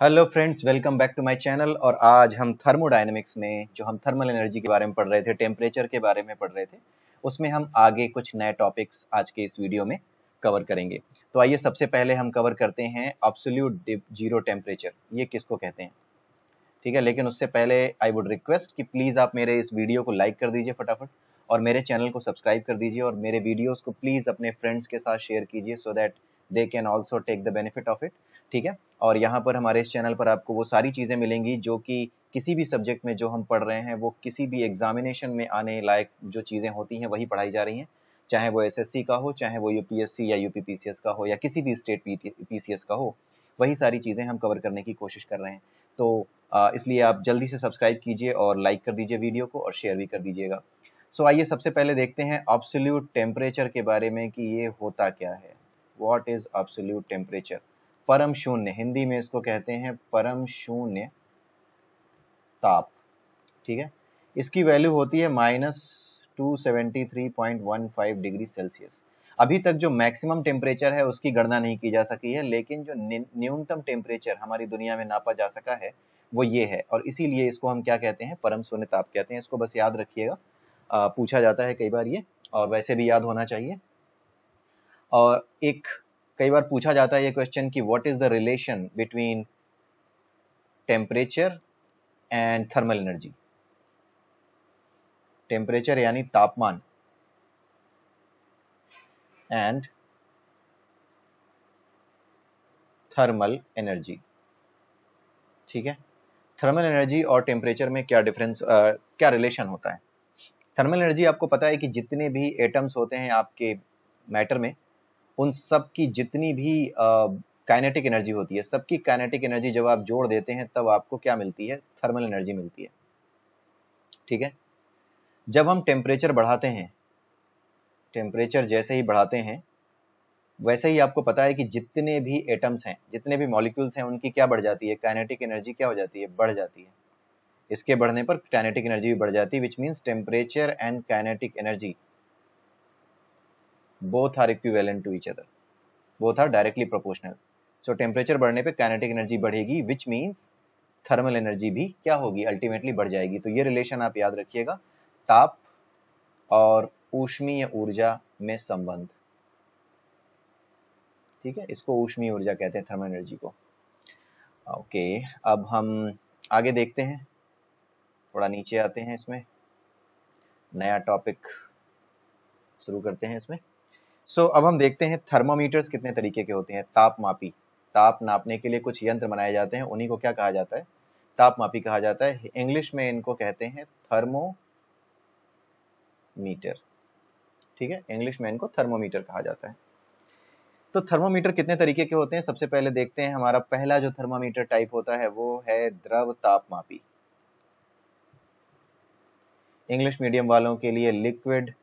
Hello friends welcome back to my channel और आज हम थर्मोडाइनमिक्स में, जो हम थर्मल एनर्जी के बारे में पढ़ रहे थे टेम्परेचर के बारे में पढ़ रहे थे, उसमें हम आगे कुछ नए टॉपिक्स आज के इस वीडियो में कवर करेंगे। तो आइए सबसे पहले हम कवर करते हैं ऑब्सोल्यूट ज़ीरो टेम्परेचर ये किसको कहते हैं? ठीक है, लेकिन उससे पहले आई वुड रिक्वेस्ट कि प्लीज़ आप मेरे इस वीडियो को लाइक कर दीजिए फटाफट और मेरे चैनल को सब्सक्राइब कर दीजिए और मेरे वीडियोज़ को प्लीज़ अपने फ्रेंड्स के साथ शेयर कीजिए so that they can also take the benefit of it ठीक है? और यहाँ पर हमारे इस चैनल पर आपको वो सारी चीज़ें मिलेंगी जो कि किसी भी सब्जेक्ट में जो हम पढ़ रहे हैं, वो किसी भी एग्जामिनेशन में आने लायक जो चीज़ें होती हैं, वही पढ़ाई जा रही हैं। चाहे वो एसएससी का हो, चाहे वो यूपीएससी या यूपीपीसीएस का हो, या किसी भी स्टेट पीसीएस का हो, वही सारी चीज़ें हम कवर करने की कोशिश कर रहे हैं। तो इसलिए आप जल्दी से सब्सक्राइब कीजिए और लाइक कर दीजिए वीडियो को और शेयर भी कर दीजिएगा। सो आइए सबसे पहले देखते हैं ऑब्सोल्यूट टेम्परेचर के बारे में कि ये होता क्या है। वॉट इज़ ऑब्सोल्यूट टेम्परेचर परम शून्य, हिंदी में इसको कहते हैं परम शून्य ताप, ठीक है? इसकी वैल्यू होती है minus two seventy three point one five degree Celsius. अभी तक जो मैक्सिमम टेम्परेचर है उसकी गणना नहीं की जा सकी है, लेकिन जो न्यूनतम टेम्परेचर हमारी दुनिया में नापा जा सका है, वो ये है। और इसीलिए इसको हम क्या कहते हैं? परम शून्य ताप कहते हैं। इसको बस याद रखिएगा। पूछा जाता है कई बार ये, और वैसे भी याद होना चाहिए। और एक कई बार पूछा जाता है ये क्वेश्चन कि what is the relation between temperature and thermal energy temperature यानी तापमान एंड थर्मल एनर्जी ठीक है? थर्मल एनर्जी और टेम्परेचर में क्या डिफरेंस क्या रिलेशन होता है? थर्मल एनर्जी आपको पता है कि जितने भी एटम्स होते हैं आपके मैटर में उन सब की जितनी भी काइनेटिक एनर्जी होती है, सबकी काइनेटिक एनर्जी जब आप जोड़ देते हैं, तब आपको क्या मिलती है? थर्मल एनर्जी मिलती है। ठीक है? जब हम टेम्परेचर बढ़ाते हैं टेम्परेचर जैसे ही बढ़ाते हैं, वैसे ही आपको पता है कि जितने भी एटम्स हैं, जितने भी मॉलिक्यूल्स हैं, उनकी क्या बढ़ जाती है? काइनेटिक एनर्जी क्या हो जाती है? बढ़ जाती है। इसके बढ़ने पर काइनेटिक एनर्जी भी बढ़ जाती है which means temperature and kinetic energy both are equivalent to each other both are directly proportional so temperature बढ़ने पे kinetic energy बढ़ेगी which means thermal energy भी क्या होगी ultimately बढ़ जाएगी तो ये relation आप याद रखिएगा ताप और ऊष्मीय ऊर्जा में संबंध ठीक है इसको ऊष्मीय ऊर्जा कहते हैं थर्मल एनर्जी को ओके अब हम आगे देखते हैं थोड़ा नीचे आते हैं इसमें नया टॉपिक शुरू करते हैं इसमें सो अब हम देखते हैं थर्मोमीटर्स कितने तरीके के होते हैं। तापमापी। ताप नापने के लिए कुछ यंत्र बनाए जाते हैं। उन्हीं को क्या कहा जाता है? तापमापी कहा जाता है। इंग्लिश में इनको कहते हैं थर्मोमीटर ठीक है? इंग्लिश में इनको थर्मोमीटर कहा जाता है। तो थर्मोमीटर कितने तरीके के होते हैं? सबसे पहले देखते हैं हमारा पहला जो थर्मोमीटर टाइप होता है, वो है द्रव तापमापी। इंग्लिश मीडियम वालों के लिए लिक्विड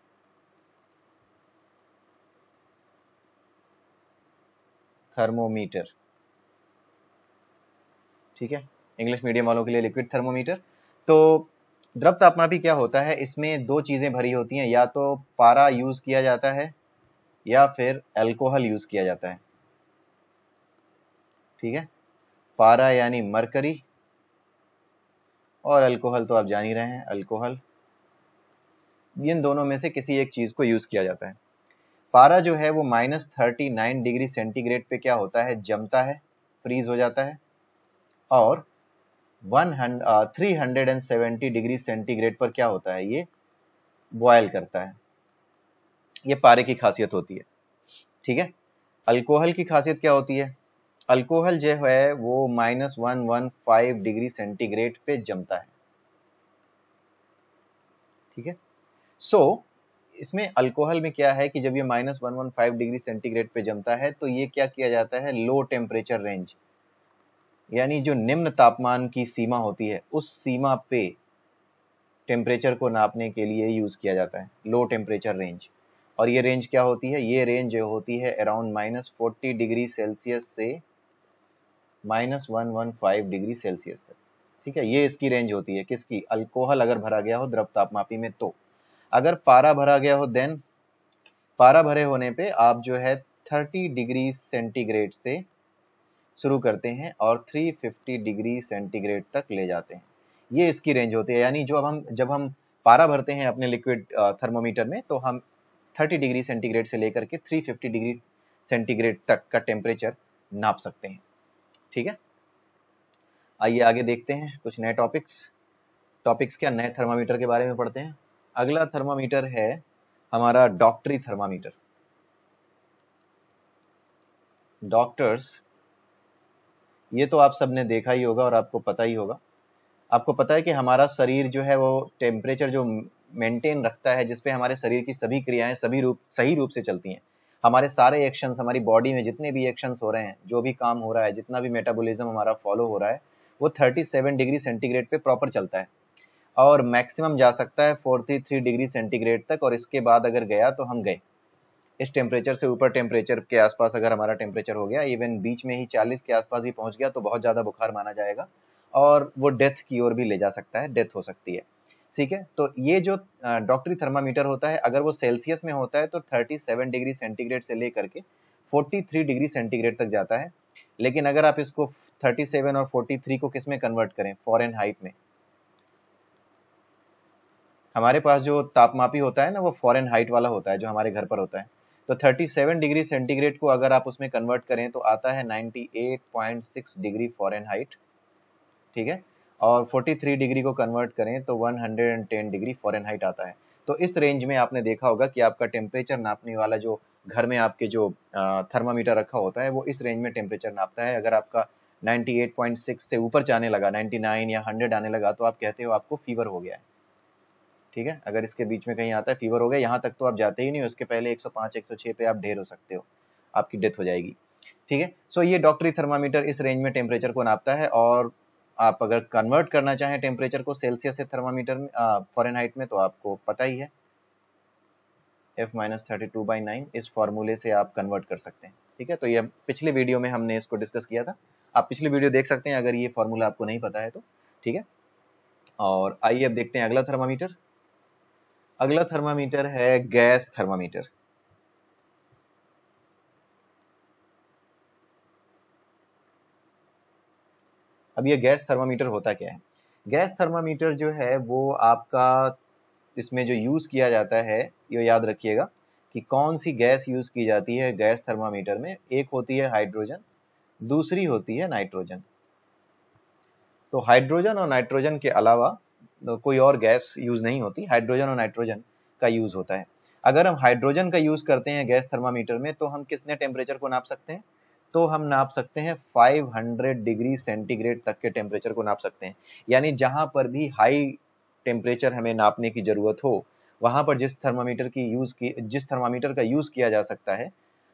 थर्मोमीटर ठीक है? इंग्लिश मीडियम वालों के लिए लिक्विड थर्मोमीटर तो द्रव तापमापी क्या होता है? इसमें दो चीज़ें भरी होती हैं। या तो पारा यूज़ किया जाता है, या फिर अल्कोहल यूज़ किया जाता है। ठीक है? पारा यानी मरकरी और अल्कोहल तो आप जान ही रहे हैं। अल्कोहल इन दोनों में से किसी एक चीज़ को यूज़ किया जाता है। पारा जो है वो minus thirty nine degree centigrade पे क्या होता है? जमता है फ्रीज हो जाता है और one three hundred and seventy degree centigrade पर क्या होता है? ये बॉयल करता है। ये पारे की खासियत होती है। ठीक है? अल्कोहल की खासियत क्या होती है? अल्कोहल जो है वो minus one one five degree centigrade पे जमता है। ठीक है? सो so, इसमें अल्कोहल में क्या है कि जब ये minus one one five degree centigrade पे जमता है तो ये क्या किया जाता है? लो टेम्परेचर रेंज यानी जो निम्न तापमान की सीमा होती है, उस सीमा पे टेम्परेचर को नापने के लिए यूज़ किया जाता है. लो टेम्परेचर रेंज और ये रेंज क्या होती है? ये रेंज जो होती है around minus forty degree Celsius से minus one one five degree Celsius तक. ठीक है? ये इसकी रेंज होती है. किसकी? अल्कोहल अगर भरा गया हो द्रव तापमापी में तो. अगर पारा भरा गया हो देन पारा भरे होने पे आप जो है 30 डिग्री सेंटीग्रेड से शुरू करते हैं और 350 डिग्री सेंटीग्रेड तक ले जाते हैं। ये इसकी रेंज होती है। यानी जो अब हम, जब हम पारा भरते हैं अपने लिक्विड थर्मोमीटर में तो हम 30 डिग्री सेंटीग्रेड से लेकर के 350 डिग्री सेंटीग्रेड तक का टेम्परेचर नाप सकते हैं। ठीक है? आइए आगे देखते हैं कुछ नए टॉपिक्स टॉपिक्स क्या? नए थर्मामीटर के बारे में पढ़ते हैं। अगला थर्मामीटर है हमारा डॉक्टरी थर्मामीटर डॉक्टर्स ये तो आप सबने देखा ही होगा और आपको पता ही होगा। आपको पता है कि हमारा शरीर जो है वो टेम्परेचर जो मेंटेन रखता है, जिसपे हमारे शरीर की सभी क्रियाएँ सभी रूप, सही रूप से चलती हैं। हमारे सारे एक्शंस हमारी बॉडी में जितने भी एक्शंस हो रहे हैं, जो भी काम हो रहा है, जितना भी मेटाबॉलिज्म हमारा फॉलो हो रहा है, वो 37 डिग्री सेंटीग्रेड पे प्रॉपर चलता है। और मैक्सिमम जा सकता है 43 डिग्री सेंटीग्रेड तक, और इसके बाद अगर गया तो हम गए। इस टेम्परेचर से ऊपर टेम्परेचर के आसपास अगर हमारा टेम्परेचर हो गया इवन बीच में ही 40 के आसपास भी पहुँच गया तो बहुत ज़्यादा बुखार माना जाएगा, और वो डेथ की ओर भी ले जा सकता है डेथ हो सकती है। ठीक है? तो ये जो डॉक्टरी थर्मामीटर होता है, अगर वो सेल्सियस में होता है तो 37 डिग्री सेंटीग्रेड से लेकर के 43 डिग्री सेंटीग्रेड तक जाता है। लेकिन अगर आप इसको 37 और 43 को किसमें कन्वर्ट करें? फॉरेन हाइट में। हमारे पास जो तापमापी होता है ना, वो फॉरन हाइट वाला होता है, जो हमारे घर पर होता है। तो 37 डिग्री सेंटीग्रेड को अगर आप उसमें कन्वर्ट करें तो आता है 98.6 डिग्री फॉरेन हाइट ठीक है? और 43 डिग्री को कन्वर्ट करें तो 110 डिग्री फॉरेन हाइट आता है। तो इस रेंज में आपने देखा होगा कि आपका टेम्परेचर नापने वाला जो घर में आपके जो थर्मामीटर रखा होता है, वो इस रेंज में टेम्परेचर नापता है। अगर आपका 98.6 से ऊपर जाने लगा 99 या 100 आने लगा तो आप कहते हो आपको फीवर हो गया है। ठीक है? अगर इसके बीच में कहीं आता है फीवर हो गया, यहाँ तक तो आप जाते ही नहीं उसके पहले 105 106 पे आप ढेर हो सकते हो। आपकी डेथ हो जाएगी। ठीक है? सो ये डॉक्टरी थर्मामीटर इस रेंज में टेम्परेचर को नापता है और आप अगर कन्वर्ट करना चाहें टेम्परेचर को सेल्सियस से थर्मामीटर में में तो आपको पता ही है। F minus thirty two by nine इस फॉर्मूले से आप कन्वर्ट कर सकते हैं। ठीक है? तो ये पिछले वीडियो में हमने इसको डिस्कस किया था। आप पिछली वीडियो देख सकते हैं, अगर ये फॉर्मूला आपको नहीं पता है तो। ठीक है? और आइए अब देखते हैं अगला थर्मामीटर अगला थर्मामीटर है गैस थर्मामीटर। अब ये गैस थर्मामीटर होता क्या है? गैस थर्मामीटर जो है, वो आपका इसमें जो यूज़ किया जाता है, ये याद रखिएगा कि कौन सी गैस यूज़ की जाती है गैस थर्मामीटर में? एक होती है हाइड्रोजन, दूसरी होती है नाइट्रोजन। तो हाइड्रोजन और नाइट्रोजन के अलावा कोई और गैस यूज़ नहीं होती, हाइड्रोजन और नाइट्रोजन का यूज़ होता है। अगर हम हाइड्रोजन का यूज़ करते हैं गैस थर्मामीटर में तो हम कितने टेम्परेचर को नाप सकते हैं? तो हम नाप सकते हैं 500 डिग्री सेंटीग्रेड तक के टेम्परेचर को नाप सकते हैं। यानी जहाँ पर भी हाई टेम्परेचर हमें नापने की ज़रूरत हो, वहाँ पर जिस थर्मामीटर की यूज़ की, जिस थर्मामीटर का यूज़ किया जा सकता है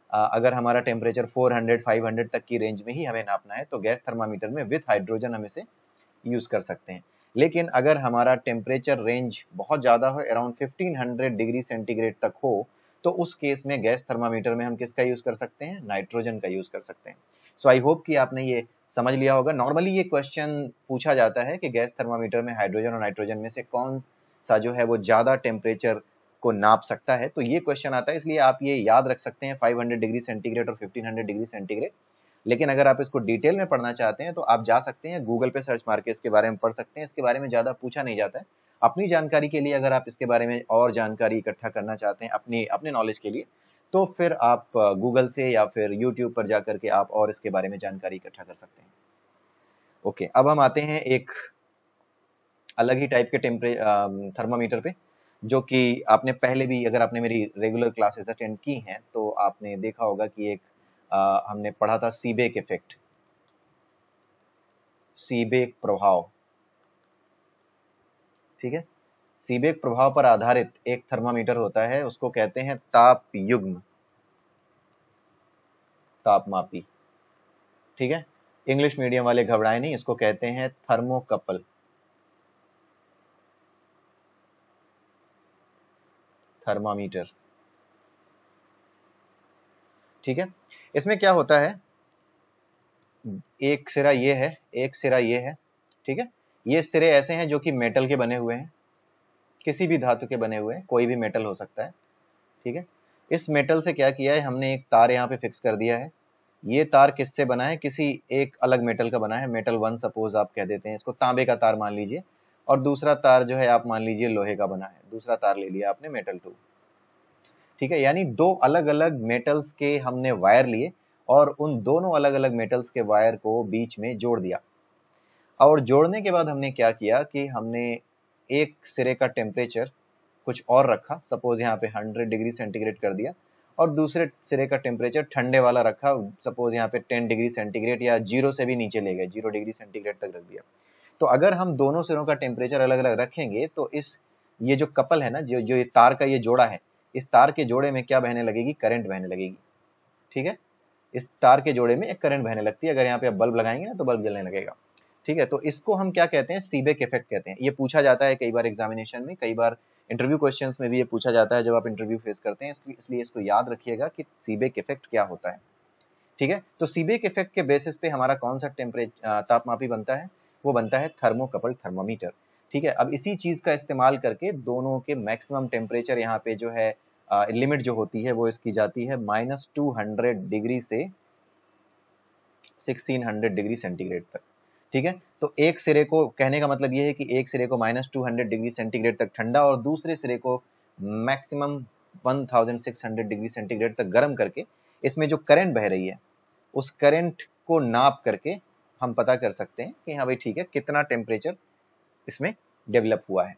अगर हमारा टेम्परेचर 400 500 तक की रेंज में ही हमें नापना है तो गैस थर्मामीटर में विथ हाइड्रोजन हम इसे यूज़ कर सकते हैं। लेकिन अगर हमारा टेम्परेचर रेंज बहुत ज़्यादा हो अराउंड 1500 डिग्री सेंटीग्रेड तक हो तो उस केस में गैस थर्मामीटर में हम किसका यूज़ कर सकते हैं? नाइट्रोजन का यूज़ कर सकते हैं। सो आई होप कि आपने ये समझ लिया होगा। नॉर्मली ये क्वेश्चन पूछा जाता है कि गैस थर्मामीटर में हाइड्रोजन और नाइट्रोजन में से कौन सा जो है वो ज़्यादा टेम्परेचर को नाप सकता है? तो ये क्वेश्चन आता है, इसलिए आप ये याद रख सकते हैं 500 डिग्री सेंटीग्रेड और 1500 डिग्री सेंटीग्रेड लेकिन अगर आप इसको डिटेल में पढ़ना चाहते हैं तो आप जा सकते हैं, गूगल पे सर्च मार के इसके बारे में पढ़ सकते हैं। इसके बारे में ज़्यादा पूछा नहीं जाता है। अपनी जानकारी के लिए अगर आप इसके बारे में और जानकारी इकट्ठा करना चाहते हैं, अपनी, अपने नॉलेज के लिए तो फिर आप गूगल से या फिर यूट्यूब पर जा करके आप और इसके बारे में जानकारी इकट्ठा कर सकते हैं। ओके, अब हम आते हैं एक अलग ही टाइप के टेम्परे थर्मामीटर पे, जो कि आपने पहले भी, अगर आपने मेरी रेगुलर क्लासेस अटेंड की हैं तो आपने देखा होगा कि एक हमने पढ़ा था सीबेक इफ़ेक्ट। सीबेक प्रभाव। ठीक है? सीबेक प्रभाव पर आधारित एक थर्मामीटर होता है, उसको कहते हैं ताप युग्म। तापमापी। ठीक है? इंग्लिश मीडियम वाले घबराए नहीं, इसको कहते हैं थर्मोकपल। थर्मामीटर। ठीक है? इसमें क्या होता है? एक सिरा ये है, एक सिरा ये है, ठीक है? ये सिरे ऐसे हैं जो कि मेटल के बने हुए हैं। किसी भी धातु के बने हुए हैं, कोई भी मेटल हो सकता है, ठीक है? इस मेटल से क्या किया है? हमने एक तार यहाँ पे फिक्स कर दिया है। ये तार किससे बना है? किसी एक अलग मेटल का बना है। मेटल वन सपोज़ आप कह देते हैं, इसको तांबे का तार मान लीजिए। और दूसरा तार जो है, आप मान लीजिए लोहे का बना है। दूसरा तार ले लिया आपने मेटल टू ठीक है? यानी दो अलग अलग मेटल्स के हमने वायर लिए और उन दोनों अलग अलग मेटल्स के वायर को बीच में जोड़ दिया। और जोड़ने के बाद हमने क्या किया कि हमने एक सिरे का टेम्परेचर कुछ और रखा। सपोज़ यहाँ पे 100 डिग्री सेंटीग्रेड कर दिया और दूसरे सिरे का टेम्परेचर ठंडे वाला रखा। सपोज़ यहाँ पे 10 डिग्री सेंटीग्रेड या ज़ीरो से भी नीचे ले गए ज़ीरो डिग्री सेंटीग्रेड तक रख दिया। तो अगर हम दोनों सिरों का टेम्परेचर अलग अलग रखेंगे तो इस, ये जो कपल है ना, जो जो ये तार का ये जोड़ा है इस तार के जोड़े में क्या बहने लगेगी? करंट बहने लगेगी। ठीक है? इस तार के जोड़े में एक करंट बहने लगती है। अगर यहाँ पे आप बल्ब लगाएँगे ना तो बल्ब जलने लगेगा। ठीक है? तो इसको हम क्या कहते हैं? सीबेक इफ़ेक्ट कहते हैं। ये पूछा जाता है कई बार एग्जामिनेशन में, कई बार इंटरव्यू क्वेश्चन में भी ये पूछा जाता है जब आप इंटरव्यू फेस करते हैं। इसलिए इसलिए इसको याद रखिएगा कि सीबेक इफ़ेक्ट क्या होता है। ठीक है? तो सीबेक इफ़ेक्ट के बेसिस पे हमारा कौन सा टेम्परेचर तापमापी बनता है? वो बनता है थर्मोकपल थर्मोमीटर ठीक है? अब इसी चीज़ का इस्तेमाल करके दोनों के मैक्सिमम टेम्परेचर यहाँ पे जो है लिमिट जो होती है वो इसकी जाती है माइनस टू हंड्रेड डिग्री से सिक्सटीन हंड्रेड डिग्री सेंटीग्रेड तक, ठीक है? तो एक सिरे को, कहने का मतलब ये है कि एक सिरे को minus two hundred degree centigrade तक ठंडा और दूसरे सिरे को maximum one thousand six hundred degree centigrade तक गर्म करके इसमें जो करंट बह रही है, उस करंट को नाप करके हम पता कर सकते हैं कि हाँ भाई ठीक है, कितना टेम्परेचर इसमें डेवलप हुआ है।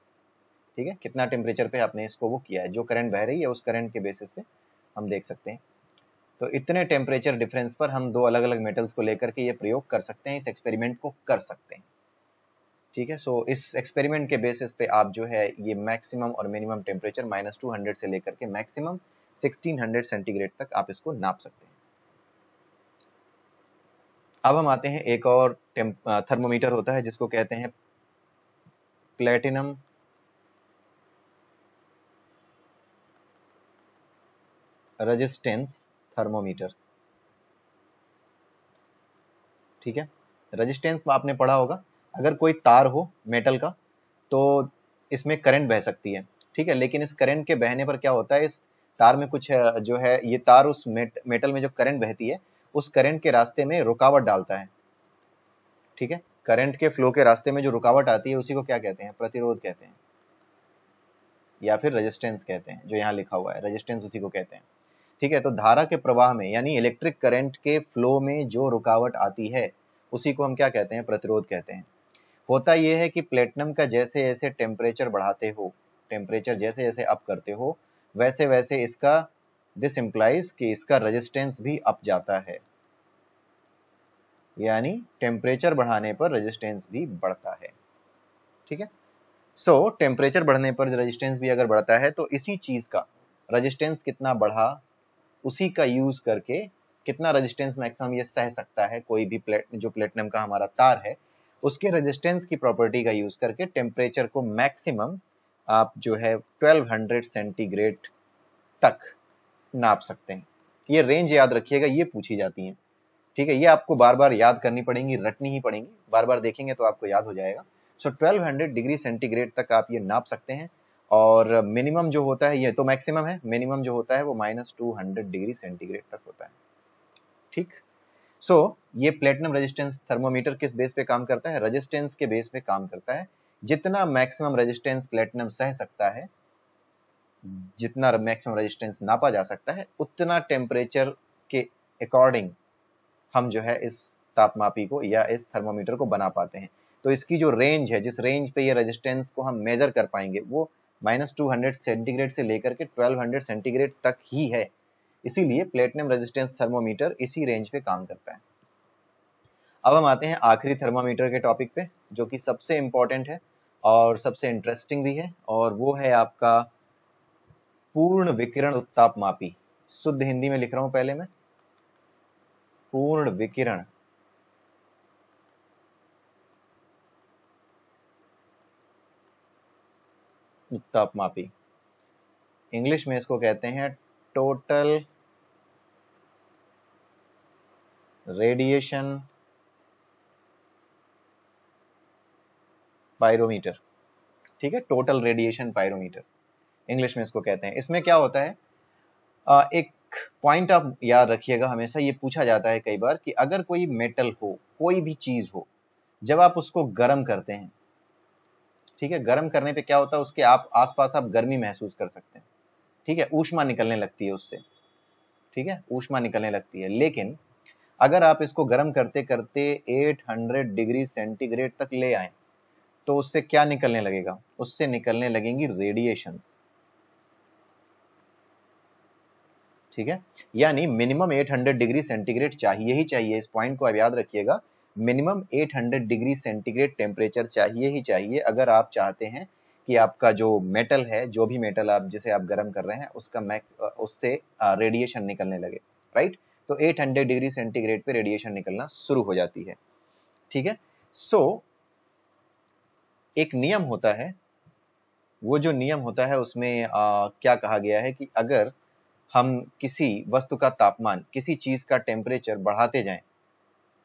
ठीक है? कितना टेम्परेचर पे आपने इसको वो किया है? जो करंट बह रही है उस करंट के बेसिस पे हम देख सकते हैं। तो इतने टेम्परेचर डिफरेंस पर हम दो अलग अलग मेटल्स को लेकर के ये प्रयोग कर सकते हैं इस एक्सपेरिमेंट को कर सकते हैं। ठीक है? सो so, इस एक्सपेरिमेंट के बेसिस पे आप जो है ये मैक्सिमम और मिनिमम टेम्परेचर माइनस से लेकर के मैक्सिमम सिक्सटीन सेंटीग्रेड तक आप इसको नाप सकते हैं। अब हम आते हैं एक और थर्मोमीटर होता है जिसको कहते हैं प्लेटिनम। Resistance thermometer. ठीक है? रेजिस्टेंस आपने पढ़ा होगा। अगर कोई तार हो मेटल का तो इसमें करंट बह सकती है। ठीक है? लेकिन इस करंट के बहने पर क्या होता है? इस तार में कुछ जो है ये तार उस मेट, मेटल में जो करंट बहती है उस करंट के रास्ते में रुकावट डालता है। ठीक है? करंट के फ्लो के रास्ते में जो रुकावट आती है, उसी को क्या कहते हैं? प्रतिरोध कहते हैं। या फिर रेजिस्टेंस कहते हैं, जो यहाँ लिखा हुआ है। रेजिस्टेंस उसी को कहते हैं। ठीक है तो धारा के प्रवाह में, यानी इलेक्ट्रिक करंट के फ्लो में जो रुकावट आती है, उसी को हम क्या कहते हैं? प्रतिरोध कहते हैं। होता यह है कि प्लेटिनम का जैसे जैसे टेम्परेचर बढ़ाते हो टेम्परेचर जैसे जैसे अप करते हो वैसे वैसे इसका दिस इम्प्लाइज कि इसका रेजिस्टेंस भी अप जाता है। यानी टेम्परेचर बढ़ाने पर रेजिस्टेंस भी बढ़ता है। ठीक है? सो so, टेम्परेचर बढ़ने पर रेजिस्टेंस भी अगर बढ़ता है तो इसी चीज़ का रेजिस्टेंस कितना बढ़ा उसी का यूज़ करके कितना रेजिस्टेंस मैक्सिमम ये सह सकता है कोई भी प्लेट जो प्लेटिनम का हमारा तार है उसके रेजिस्टेंस की प्रॉपर्टी का यूज़ करके टेम्परेचर को मैक्सिमम आप जो है 1200 सेंटीग्रेड तक नाप सकते हैं। ये रेंज याद रखिएगा ये पूछी जाती है। ठीक है ये आपको बार बार याद करनी पड़ेगी रटनी ही पड़ेंगी। बार बार देखेंगे तो आपको याद हो जाएगा। सो 1200 डिग्री सेंटीग्रेड तक आप ये नाप सकते हैं और मिनिमम जो होता है ये तो मैक्सिमम है मिनिमम जो होता है वो minus two hundred degree centigrade तक होता है। ठीक? सो so, ये प्लेटिनम रेजिस्टेंस थर्मोमीटर किस बेस पे काम करता है? रेजिस्टेंस के बेस पे काम करता है। जितना मैक्सिमम रेजिस्टेंस प्लेटिनम सह सकता है जितना मैक्सिमम रेजिस्टेंस नापा जा सकता है उतना टेम्परेचर के अकॉर्डिंग हम जो है इस तापमापी को या इस थर्मोमीटर को बना पाते हैं। तो इसकी जो रेंज है, जिस रेंज पे ये रेजिस्टेंस को हम मेजर कर पाएँगे, वो माइनस टू सेंटीग्रेड से लेकर के ट्वेल्व हंड्रेड सेंटीग्रेड तक ही है। इसीलिए प्लेटिनम रेजिस्टेंस थर्मोमीटर इसी रेंज पे काम करता है। अब हम आते हैं आखिरी थर्मोमीटर के टॉपिक पे, जो कि सबसे इंपॉर्टेंट है और सबसे इंटरेस्टिंग भी है, और वो है आपका पूर्ण विकिरण उत्ताप मापी शुद्ध हिंदी में लिख रहा हूँ पहले मैं। पूर्ण विकिरण। तापमापी। इंग्लिश में इसको कहते हैं टोटल रेडिएशन पायरोमीटर ठीक है? टोटल रेडिएशन पायरोमीटर इंग्लिश में इसको कहते हैं। इसमें क्या होता है? एक पॉइंट आप याद रखिएगा, हमेशा ये पूछा जाता है कई बार कि अगर कोई मेटल हो, कोई भी चीज़ हो, जब आप उसको गर्म करते हैं, ठीक है, गर्म करने पे क्या होता है, उसके आप, आसपास आप गर्मी महसूस कर सकते हैं, ठीक है, ऊष्मा निकलने लगती है उससे, ठीक है, ऊष्मा निकलने लगती है, लेकिन अगर आप इसको गर्म करते करते 800 डिग्री सेंटीग्रेड तक ले आए तो उससे क्या निकलने लगेगा, उससे निकलने लगेंगी रेडिएशन ठीक है? यानी मिनिमम 800 डिग्री सेंटीग्रेड चाहिए ही चाहिए। इस पॉइंट को आप याद रखिएगा। मिनिमम 800 डिग्री सेंटीग्रेड टेम्परेचर चाहिए ही चाहिए। अगर आप चाहते हैं कि आपका जो मेटल है जो भी मेटल आप जिसे आप गर्म कर रहे हैं उसका मैक उससे रेडिएशन निकलने लगे। राइट तो 800 डिग्री सेंटीग्रेड पे रेडिएशन निकलना शुरू हो जाती है। ठीक है? सो so, एक नियम होता है। वो जो नियम होता है उसमें आ, क्या कहा गया है कि अगर हम किसी वस्तु का तापमान, किसी चीज़ का टेम्परेचर बढ़ाते जाएँ,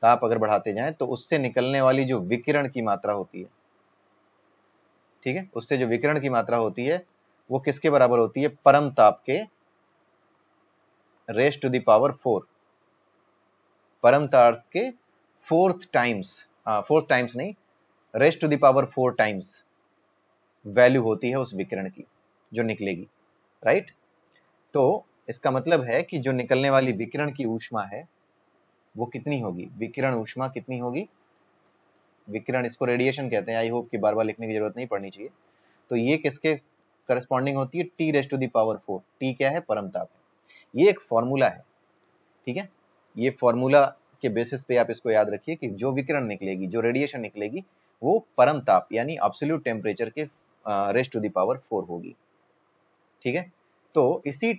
ताप अगर बढ़ाते जाएँ तो उससे निकलने वाली जो विकिरण की मात्रा होती है, ठीक है? उससे जो विकिरण की मात्रा होती है, वो किसके बराबर होती है? परम ताप के रेस टू दावर फोर परम ताप के फोर्थ टाइम्स फोर्थ टाइम्स नहीं raise to the power four times value होती है उस विकिरण की, जो निकलेगी राइट तो इसका मतलब है कि जो निकलने वाली विकिरण की ऊष्मा है, वो कितनी होगी? विकिरण ऊष्मा कितनी होगी? विकिरण, इसको रेडिएशन कहते हैं। आई होप कि बार बार लिखने की ज़रूरत नहीं पड़नी चाहिए। तो ये किसके करस्पॉन्डिंग होती है? T raise to the power four T क्या है? परम ताप है। ये एक फॉर्मूला है। ठीक है? ये फॉर्मूला के बेसिस पे आप इसको याद रखिए कि जो विकिरण निकलेगी, जो रेडिएशन निकलेगी, वो परम ताप, यानी ऑब्सोल्यूट टेम्परेचर के raise to the power four होगी। ठीक है? तो इसी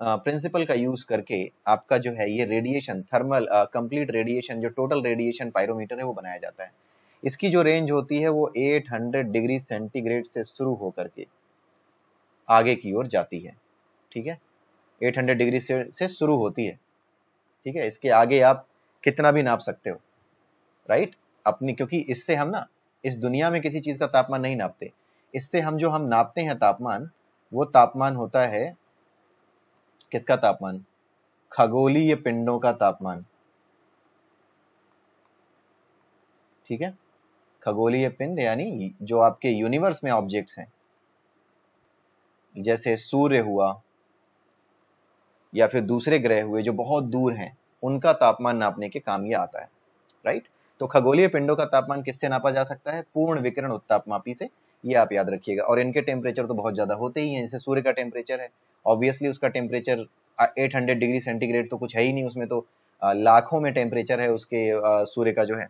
प्रिंसिपल का यूज़ करके आपका जो है ये रेडिएशन थर्मल कंप्लीट रेडिएशन जो टोटल रेडिएशन पायरोमीटर है वो बनाया जाता है। इसकी जो रेंज होती है वो 800 डिग्री सेंटीग्रेड से शुरू होकर के आगे की ओर जाती है। ठीक है? 800 डिग्री से, से शुरू होती है। ठीक है? इसके आगे आप कितना भी नाप सकते हो। राइट अपनी क्योंकि इससे हम ना इस दुनिया में किसी चीज़ का तापमान नहीं नापते। इससे हम जो हम नापते हैं तापमान वो तापमान होता है किसका तापमान? खगोलीय पिंडों का तापमान। ठीक है? खगोलीय पिंड, यानी जो आपके यूनिवर्स में ऑब्जेक्ट्स हैं। जैसे सूर्य हुआ, या फिर दूसरे ग्रह हुए जो बहुत दूर हैं, उनका तापमान नापने के काम ये आता है। राइट तो खगोलीय पिंडों का तापमान किससे नापा जा सकता है? पूर्ण विकिरण उत्तापमापी से ये आप याद रखिएगा। और इनके टेम्परेचर तो बहुत ज़्यादा होते ही हैं, जैसे सूर्य का टेम्परेचर है ऑब्वियसली उसका टेम्परेचर 800 डिग्री सेंटीग्रेड तो कुछ है ही नहीं उसमें तो लाखों में टेम्परेचर है उसके सूर्य का जो है।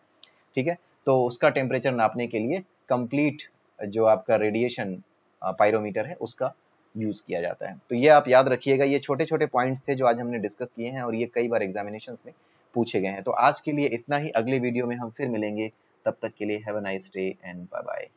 ठीक है? तो उसका टेम्परेचर नापने के लिए कंप्लीट जो आपका रेडिएशन पायरोमीटर है, उसका यूज़ किया जाता है। तो ये आप याद रखिएगा, ये छोटे छोटे पॉइंट्स थे जो आज हमने डिस्कस किए हैं और ये कई बार एग्जामिनेशन में पूछे गए हैं। तो आज के लिए इतना ही, अगले वीडियो में हम फिर मिलेंगे, तब तक के लिए have a nice day and bye bye